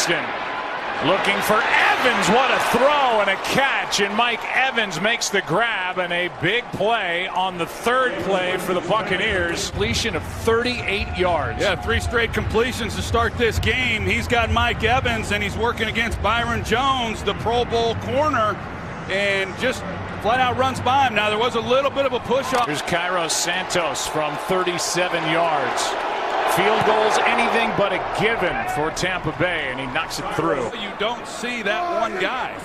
Winston looking for Evans. What a throw and a catch. And Mike Evans makes the grab and a big play on the third play for the Buccaneers. Completion of 38 yards. Yeah, three straight completions to start this game. He's got Mike Evans and he's working against Byron Jones, the Pro Bowl corner, and just flat out runs by him. Now, there was a little bit of a push off. Here's Cairo Santos from 37 yards. Field goals, anything but a given for Tampa Bay, and he knocks it through. You don't see that one guy.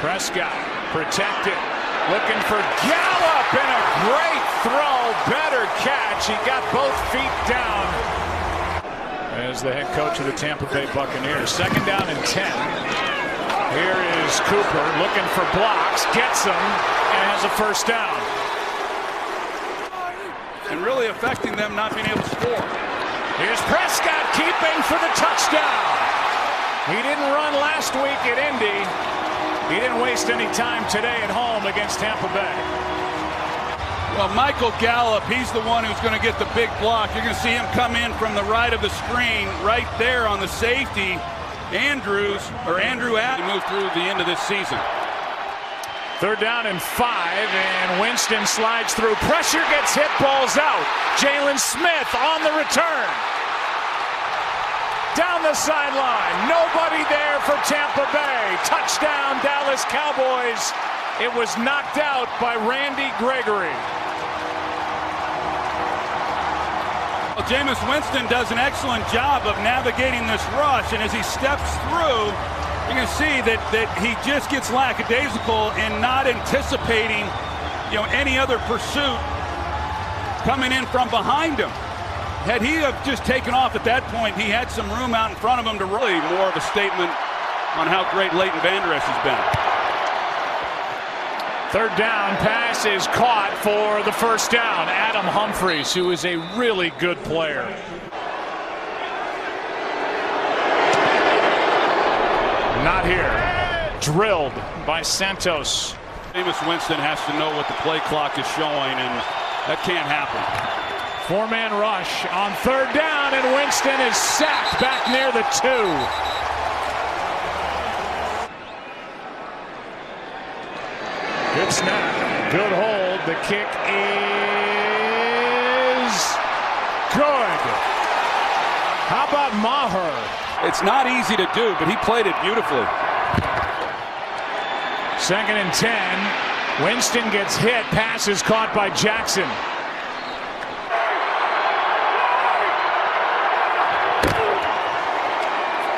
Prescott protected, looking for Gallup, and a great throw. Better catch. He got both feet down. As the head coach of the Tampa Bay Buccaneers. Second down and 10. Here is Cooper looking for blocks, gets them, and has a first down and really affecting them not being able to score. Here's Prescott keeping for the touchdown. He didn't run last week at Indy. He didn't waste any time today at home against Tampa Bay. Well, Michael Gallup, he's the one who's going to get the big block. You're going to see him come in from the right of the screen, right there on the safety. Andrews, or Andrew Adams, move through the end of this season. Third down and five, and Winston slides through. Pressure gets hit, balls out. Jaylon Smith on the return. Down the sideline. Nobody there for Tampa Bay. Touchdown, Dallas Cowboys. It was knocked out by Randy Gregory. Well, Jameis Winston does an excellent job of navigating this rush, and as he steps through, you can see that, that he just gets lackadaisical in not anticipating, you know, any other pursuit coming in from behind him. Had he have just taken off at that point, he had some room out in front of him to really more of a statement on how great Leighton Vander Esch has been. Third down pass is caught for the first down. Adam Humphries, who is a really good player. Not here. Drilled by Santos. Jameis Winston has to know what the play clock is showing, and that can't happen. Four-man rush on third down, and Winston is sacked back near the two. Good snap. Good hold. The kick is good. How about Maher? It's not easy to do, but he played it beautifully. Second and 10. Winston gets hit. Pass is caught by Jackson.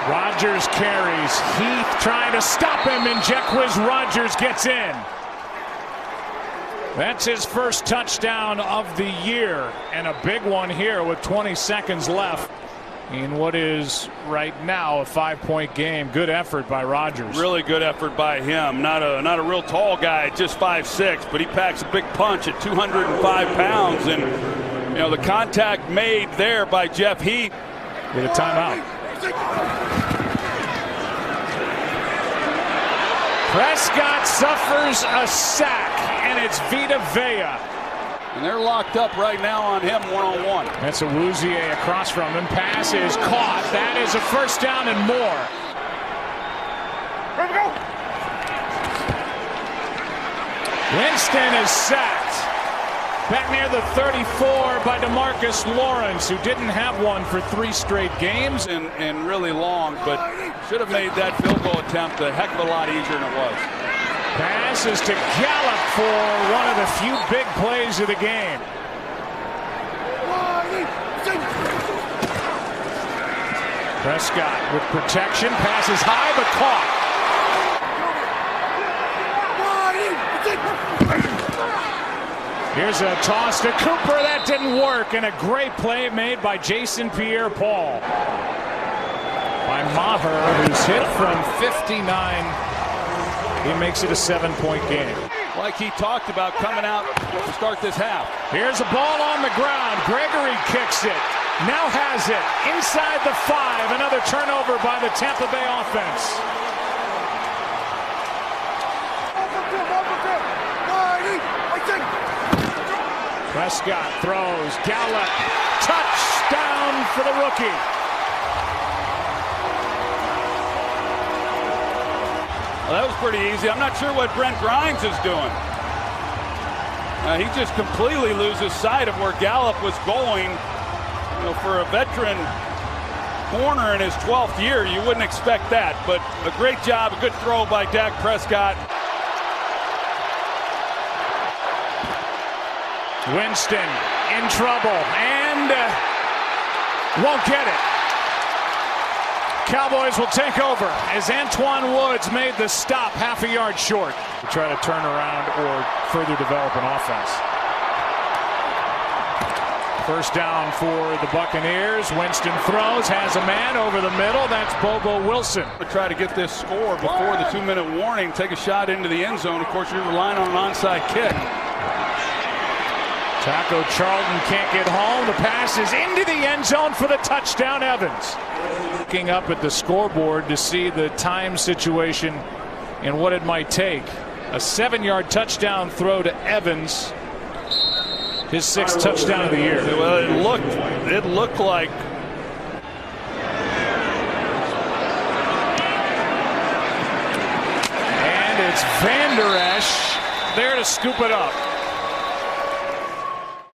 Rodgers carries. Heath trying to stop him, and Jacquizz Rodgers gets in. That's his first touchdown of the year, and a big one here with 20 seconds left in what is right now a five-point game. Good effort by Rodgers. Really good effort by him. Not a not a real tall guy, just five six, but he packs a big punch at 205 pounds, and you know the contact made there by Jeff Heath. Get a timeout. Prescott suffers a sack, and it's Vita Vea and they're locked up right now on him one-on-one. That's a Awuzie across from him. Pass is caught. That is a first down and more. Here we go. Winston is sacked. Back near the 34 by DeMarcus Lawrence, who didn't have one for three straight games. And, and really long, but should have made that field goal attempt a heck of a lot easier than it was. Passes to Gallup for one of the few big plays of the game. Prescott with protection, passes high but caught. Here's a toss to Cooper. That didn't work. And a great play made by Jason Pierre Paul. By Maher, who's hit from 59 he makes it a seven-point game. Like he talked about coming out to start this half. Here's a ball on the ground. Gregory kicks it. Now has it. Inside the five. Another turnover by the Tampa Bay offense. Prescott throws. Gallup. Touchdown for the rookie. Well, that was pretty easy. I'm not sure what Brent Grimes is doing. Uh, he just completely loses sight of where Gallup was going. You know, for a veteran corner in his 12th year, you wouldn't expect that. But a great job, a good throw by Dak Prescott. Winston in trouble and uh, won't get it. Cowboys will take over as Antwaun Woods made the stop half a yard short to try to turn around or further develop an offense. First down for the Buccaneers. Winston throws, has a man over the middle. That's Bobo Wilson. To try to get this score before the two-minute warning, take a shot into the end zone. Of course, you're relying on an onside kick. Taco Charlton can't get home. The pass is into the end zone for the touchdown, Evans. Looking up at the scoreboard to see the time situation and what it might take. A seven-yard touchdown throw to Evans. His sixth touchdown of the year. Well, it looked it looked like and it's Vander Esch there to scoop it up.